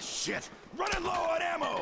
Shit! Running low on ammo!